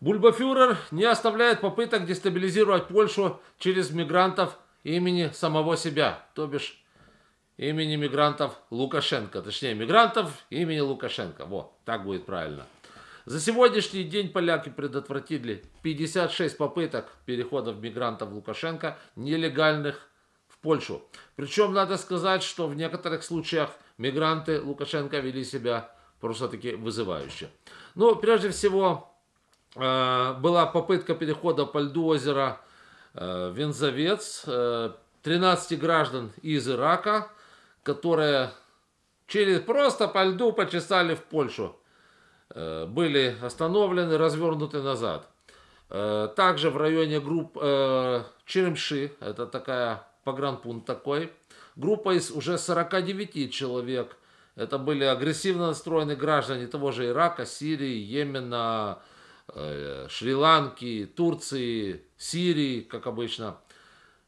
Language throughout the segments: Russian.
Бульбафюрер не оставляет попыток дестабилизировать Польшу через мигрантов имени самого себя, то бишь имени мигрантов Лукашенко. Точнее, мигрантов имени Лукашенко. Вот, так будет правильно. За сегодняшний день поляки предотвратили 56 попыток переходов мигрантов Лукашенко, нелегальных в Польшу. Причем надо сказать, что в некоторых случаях мигранты Лукашенко вели себя просто-таки вызывающе. Ну, прежде всего, была попытка перехода по льду озера э, Вензовец 13 э, граждан из Ирака, которые через просто по льду почесали в Польшу. Э, были остановлены, развернуты назад. Э, также в районе групп э, Черемши, это такая погранпункт такой, группа из уже 49 человек. Это были агрессивно настроенные граждане того же Ирака, Сирии, Йемена, Шри-Ланки, Турции, Сирии, как обычно.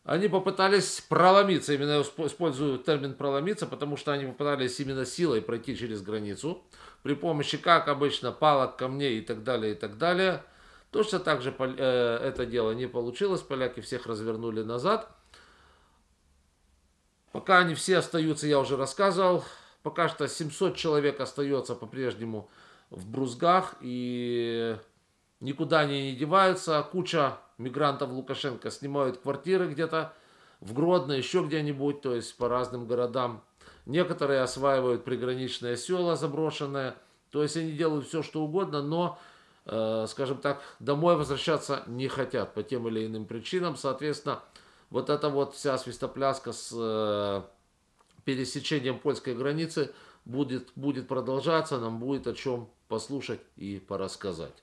Они попытались проломиться, именно я использую термин проломиться, потому что они попытались именно силой пройти через границу, при помощи, как обычно, палок, камней и так далее, и так далее. Точно так же э, это дело не получилось, поляки всех развернули назад. Пока они все остаются, я уже рассказывал, пока что 700 человек остается по-прежнему в Брузгах и никуда они не деваются. Куча мигрантов Лукашенко снимают квартиры где-то в Гродно, еще где-нибудь, то есть по разным городам. Некоторые осваивают приграничные села заброшенные. То есть они делают все, что угодно, но, э, скажем так, домой возвращаться не хотят по тем или иным причинам. Соответственно, вот эта вот вся свистопляска с э, пересечением польской границы будет, будет продолжаться. Нам будет о чем послушать и порассказать.